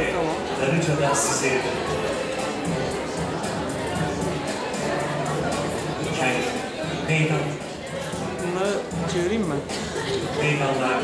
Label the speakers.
Speaker 1: Evet, tamam.
Speaker 2: Darıca'da size kent, meydan,
Speaker 1: Bunları çevireyim mi?
Speaker 2: meydanlar,